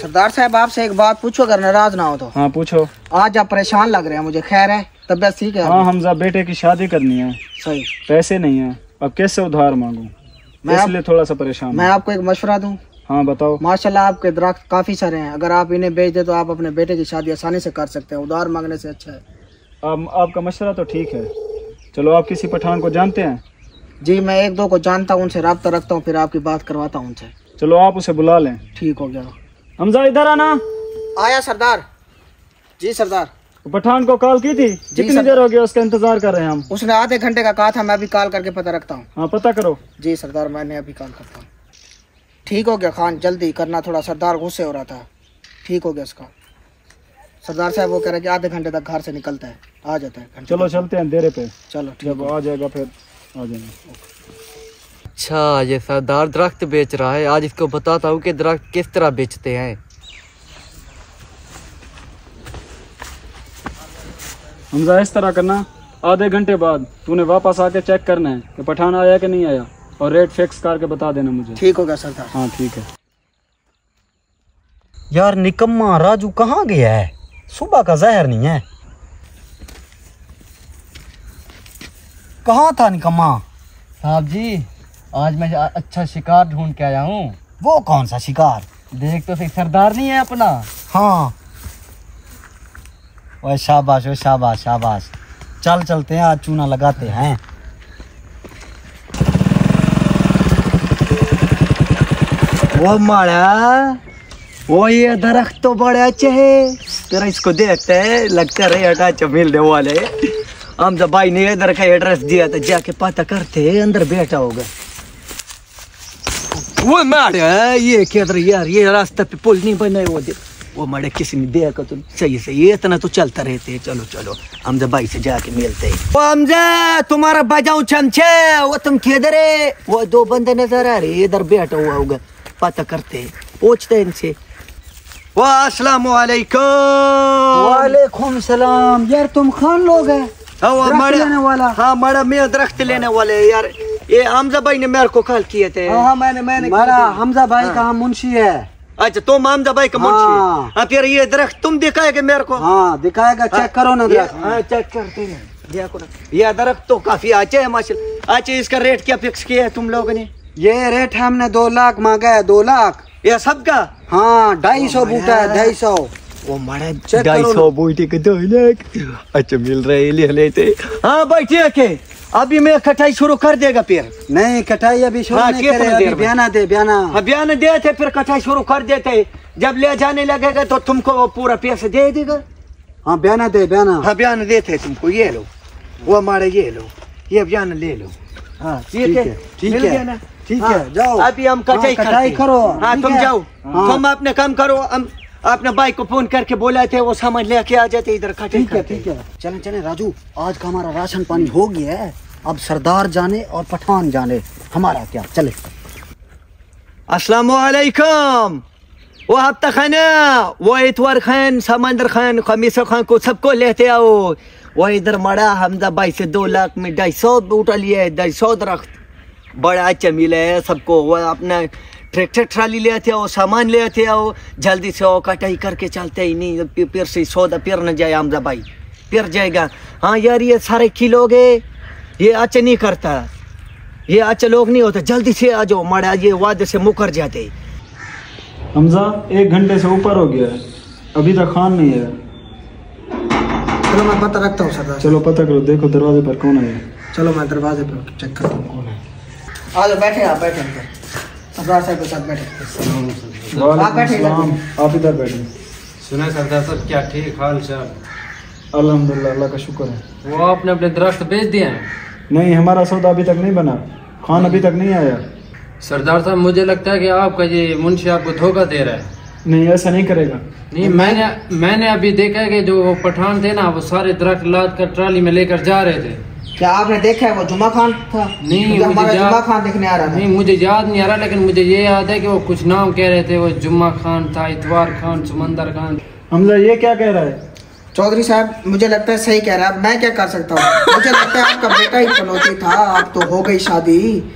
सरदार साहब आपसे एक बात पूछो अगर नाराज़ ना हो तो। हाँ पूछो। आज आप परेशान लग रहे हैं मुझे खैर है तबियत ठीक है? हाँ हमजा बेटे की शादी करनी है। सही। पैसे नहीं है। अब कैसे उधार मांगू? मैं इसलिए थोड़ा सा परेशान मैं आपको एक मशवरा दूँ? हाँ बताओ। माशाल्लाह आपके दरख्त काफ़ी सारे हैं। अगर आप इन्हें बेच दे तो आप अपने बेटे की शादी आसानी से कर सकते हैं। उधार मांगने से अच्छा है। अब आपका मशवरा तो ठीक है। चलो आप किसी पठान को जानते हैं? जी मैं एक दो को जानता हूँ उनसे रब्ता रखता हूँ फिर आपकी बात करवाता हूँ उनसे। चलो आप उसे बुला लें। ठीक हो गया। हमजा इधर आना। आया सरदार। जी सरदार। पठान को कॉल की थी? कितनी देर हो गया उसका इंतज़ार कर रहे हैं हम? उसने आधे घंटे का कहा था मैं अभी कॉल करके पता रखता हूँ। हाँ पता करो। जी सरदार मैंने अभी कॉल करता हूँ। ठीक हो गया खान जल्दी करना थोड़ा सरदार गुस्से हो रहा था। ठीक हो गया उसका। सरदार साहब वो कह रहे हैं कि आधे घंटे तक घर से निकलता है। आ जाता है। चलो चलते हैं देरे पे। चलो जब आ जाएगा फिर आ जाएँगे। अच्छा ये सरदार दरख्त बेच रहा है। आज इसको बताता हूँ कि दरख्त किस तरह बेचते हैं। हमजा इस तरह करना। आधे घंटे बाद तूने वापस आके चेक करना है कि पठान आया कि नहीं आया और रेट फिक्स करके बता देना मुझे। ठीक होगा सरदार। हाँ ठीक है। यार निकम्मा राजू कहाँ गया है? सुबह का जहर नहीं है। कहाँ था निकम्मा? साहब जी आज मैं अच्छा शिकार ढूंढ के आया हूँ। वो कौन सा शिकार? देख तो सही सरदार नहीं है अपना। हाँ। ओए शाबाश ओए शाबाश शाबाश। चल चलते हैं आज चूना लगाते हैं। वो माड़ा वो ये दरख्त तो बड़े अच्छे हैं। तेरा इसको देखते हैं लगता रहे हटा अच्छा मिलने वाले। हम जब भाई ने इधर का एड्रेस दिया था जाके पता करते हैं अंदर बैठा होगा। वो माड़ा ये किधर यार ये रास्ते पे पुल नहीं बना है वो देख वो किसी ने देखा तो सही सही ये इतना तो चलता रहते हैं चलो चलो हमजा भाई से जाके मिलते हैं वो हमजा तुम्हारा बजाऊ चमचे वो तुम किधर है वो दो बंदे नज़र आ रहे इधर बैठा हुआ होगा पता करते हैं पूछते हैं इनसे वालेकुम वालेकुम सलाम यार तुम खान लोग हैं लेने वाला। हाँ मड़ा मैं दरख्त लेने वाले यार ये हमजा भाई ने मेरे को कॉल किए थे हाँ मैंने मैंने हमारा हमजा भाई का मुंशी है? अच्छा तुम हमजा भाई का हाँ। मुंशी हाँ फिर ये दरख्त तुम दिखाएगे मेरे को? हाँ दिखाएगा चेक करो ना दरख्त। हाँ चेक करते हैं। देखो ना दरख्त तो काफ़ी अच्छे है माशा अच्छा इसका रेट क्या फिक्स किया है तुम लोगों ने? ये रेट हमने दो लाख मांगा है दो लाख। ये सबका? हाँ ढाई सौ बूटा है ढाई सौ। वो चेक ढाई सौ बूटी के दो लाख। अच्छा मिल रहे हैं, ले लेते। हाँ भाई ठीक है। अभी मैं कटाई शुरू कर देगा फिर। नहीं कटाई अभी शुरू हाँ, नहीं कितना करे देर अभी? बयाना दे बयाना। अभियान देते फिर कटाई शुरू कर देते। जब ले जाने लगेगा तो तुमको वो पूरा पैसा दे देगा। हाँ बयाना दे बयाना। हाँ बयान देते हैं तुमको ये लो। वो हमारे ये लो। ये बयान ले लो। हाँ ठीक है ठीक है, ठीक हाँ, है, जाओ। अभी हम कटाई हाँ, कटाई करो, हाँ तुम जाओ। हाँ। तुम अपने काम करो हम अपने भाई को फ़ोन करके बोला थे वो सामान लेके आ जाते इधर कटाई ठीक है ठीक है। चले चले राजू आज का हमारा राशन पानी हो गया है। अब सरदार जाने और पठान जाने। हमारा क्या? चले। अस्सलाम वालेकुम वो हफ़्ता खाना वो इतवार खान समंदर खान खमीसा खान को सबको लेते आओ। वो इधर मड़ा हमदा भाई से दो लाख में ढाई सौ उठा लिया है ढाई सौ दरख्त। बड़ा अच्छा मिला है सबको। वो अपना ट्रैक्टर ट्राली ले आते आओ सामान ले आते आओ जल्दी से वो कटाई करके चलते ही नहीं फिर से सौदा फिर न जाए हमदा भाई फिर जाएगा। हाँ यार ये सारे किलोग है ये अच्छा नहीं करता ये अच्छा लोग नहीं होता जल्दी से आ जाओ मड़ा ये वादे से मुकर जाते। हमजा एक घंटे से ऊपर हो गया है अभी तक खान नहीं है। चलो मैं पता रखता हूँ सरदार। चलो पता करो देखो दरवाजे पर कौन है। चलो मैं दरवाजे पर चेक करता हूँ। कौन है? आ जाओ बैठे आप बैठे अंदर सरदार साहब के साथ बैठे। आप बैठे इधर। आप इधर बैठे। सुना सरदार साहब क्या ठीक हाल चाल? अल्हम्दुलिल्लाह अल्लाह का शुक्र है। वो आपने अपने दरख्त बेच दिए हैं? नहीं हमारा सौदा अभी तक नहीं बना। खान अभी तक नहीं आया। सरदार साहब मुझे लगता है कि आपका ये मुंशी आपको धोखा दे रहा है। नहीं ऐसा नहीं करेगा। नहीं मैंने मैंने अभी देखा है कि जो वो पठान थे ना वो सारे दरख्त लाद कर ट्राली में लेकर जा रहे थे। क्या आपने देखा है वो जुमा खान था? नहीं, हमारा याद- जुमा खान देखने आ रहा था। नहीं मुझे याद नहीं आ रहा लेकिन मुझे ये याद है कि वो कुछ नाम कह रहे थे वो जुमा खान था इतवार खान सुमंदर खान। हमजा ये क्या कह रहा है? चौधरी साहब मुझे लगता है सही कह रहा है। मैं क्या कर सकता हूँ? मुझे लगता है आपका बेटा ही पनौती था अब तो हो गई शादी।